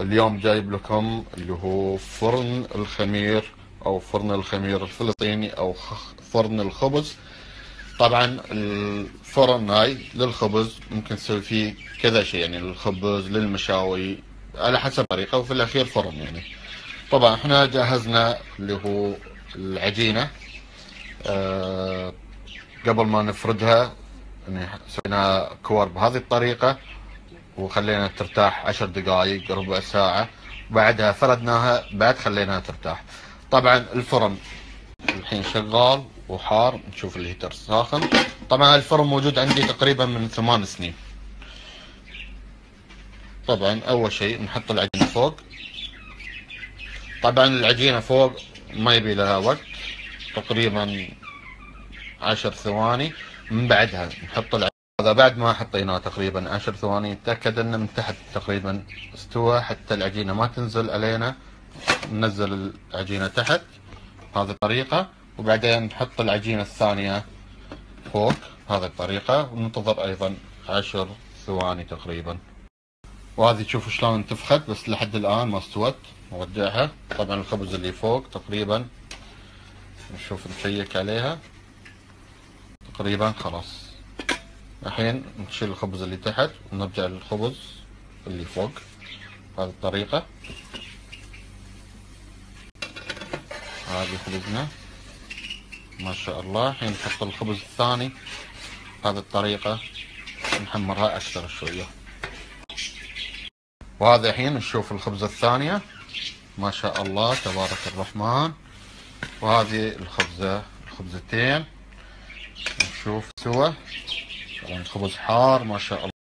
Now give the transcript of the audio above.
اليوم جايب لكم اللي هو فرن الخمير أو فرن الخمير الفلسطيني أو فرن الخبز. طبعا الفرن هاي للخبز ممكن تسوي فيه كذا شيء يعني للخبز للمشاوي على حسب طريقة وفي الأخير فرن يعني. طبعا إحنا جهزنا اللي هو العجينة. أه قبل ما نفردها يعني سوينا كور بهذه الطريقة. وخلينا ترتاح عشر دقائق ربع ساعة. بعدها فردناها بعد خليناها ترتاح. طبعا الفرن الحين شغال وحار نشوف الهيتر ساخن. طبعا الفرن موجود عندي تقريبا من ثمان سنين. طبعا أول شيء نحط العجينة فوق. طبعا العجينة فوق ما يبي لها وقت تقريبا عشر ثواني. من بعدها نحط العجينة هذا بعد ما حطيناه تقريبا عشر ثواني. نتأكد إنه من تحت تقريبا استوى. حتى العجينة ما تنزل علينا. ننزل العجينة تحت. هذه الطريقة. وبعدين نحط العجينة الثانية فوق. هذه الطريقة. وننتظر أيضا عشر ثواني تقريبا. وهذه تشوفوا شلون انتفخت بس لحد الآن ما استوت. نودعها طبعا الخبز اللي فوق تقريبا. نشوف نشيك عليها. تقريبا خلاص. الحين نشيل الخبز اللي تحت ونرجع للخبز اللي فوق. بهذه الطريقة. هذه خبزنا. ما شاء الله. الحين نحط الخبز الثاني. بهذه الطريقة. نحمرها أكثر شوية. وهذا الحين نشوف الخبزة الثانية. ما شاء الله. تبارك الرحمن. وهذه الخبزة الخبزتين. نشوف سوا. الخبز حار ما شاء الله.